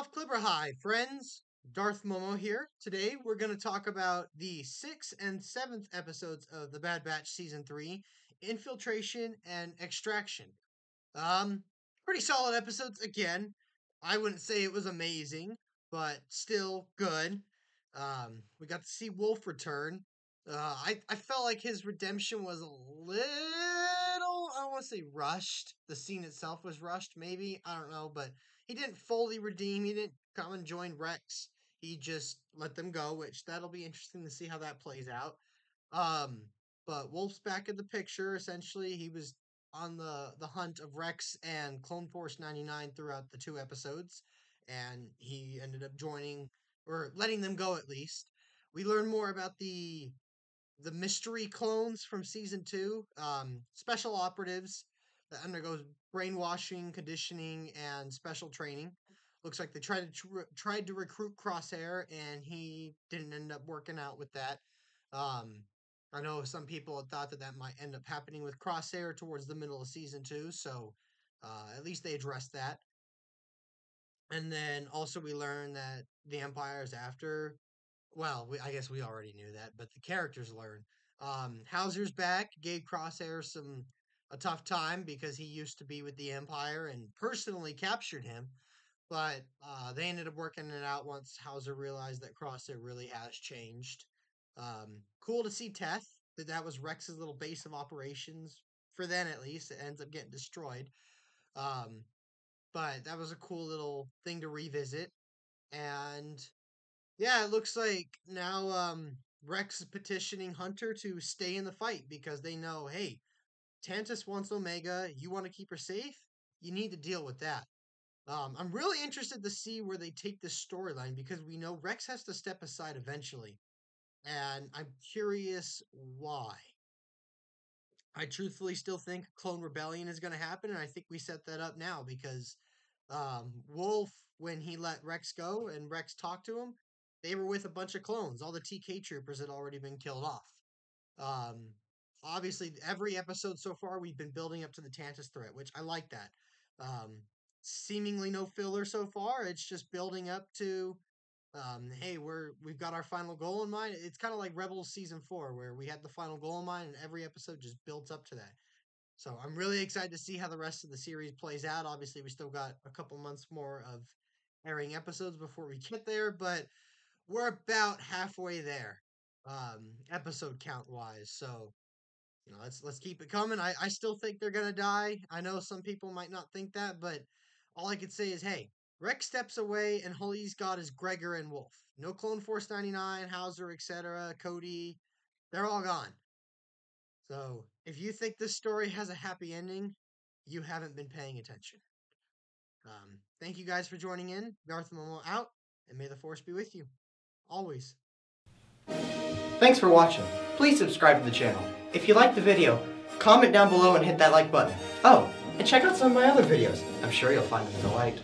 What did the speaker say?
off Clipper High, friends. Darth Momo here. Today we're going to talk about the sixth and seventh episodes of The Bad Batch Season 3 Infiltration and Extraction. Um, pretty solid episodes again. I wouldn't say it was amazing, but still good. Um, we got to see Wolf return. Uh, I, I felt like his redemption was a little, want to say rushed. The scene itself was rushed, maybe. I don't know, but he didn't fully redeem. He didn't come and join Rex. He just let them go, which that'll be interesting to see how that plays out. Um, but Wolf's back in the picture. Essentially, he was on the the hunt of Rex and Clone Force 99 throughout the two episodes, and he ended up joining or letting them go at least. We learn more about the the mystery clones from season two, um, special operatives that undergoes brainwashing, conditioning, and special training. Looks like they tried to tr- tried to recruit Crosshair, and he didn't end up working out with that. Um, I know some people had thought that that might end up happening with Crosshair towards the middle of season two, so uh, at least they addressed that. And then also we learned that the Empire is after. Well, we, I guess we already knew that, but the characters learn. Um, Howzer's back, gave Crosshair some a tough time because he used to be with the Empire and personally captured him. But uh, they ended up working it out once Howzer realized that Crosshair really has changed. Um, cool to see Teth. That that was Rex's little base of operations for then at least. It ends up getting destroyed. Um, but that was a cool little thing to revisit. And yeah, it looks like now um, Rex is petitioning Hunter to stay in the fight because they know, hey, Tantiss wants Omega. You want to keep her safe? You need to deal with that. Um, I'm really interested to see where they take this storyline because we know Rex has to step aside eventually. And I'm curious why. I truthfully still think Clone Rebellion is going to happen, and I think we set that up now because um, Wolf, when he let Rex go and Rex talked to him, they were with a bunch of clones. All the TK troopers had already been killed off. Um, obviously, every episode so far, we've been building up to the Tantiss threat, which I like that. Um, seemingly no filler so far. It's just building up to um, hey, we're we've got our final goal in mind. It's kind of like Rebels season four, where we had the final goal in mind, and every episode just builds up to that. So I'm really excited to see how the rest of the series plays out. Obviously, we still got a couple months more of airing episodes before we get there, but we're about halfway there, um, episode count wise. So you know, let's let's keep it coming. I I still think they're gonna die. I know some people might not think that, but all I could say is, hey, Rex steps away, and all he's got is Gregor and Wolf. No Clone Force 99, Howzer, etc., Cody. They're all gone. So, if you think this story has a happy ending, you haven't been paying attention. Um, thank you guys for joining in. Darth Momo out, and may the Force be with you. Always. Thanks for watching. Please subscribe to the channel. If you liked the video, comment down below and hit that like button. Oh, and check out some of my other videos. I'm sure you'll find them delight.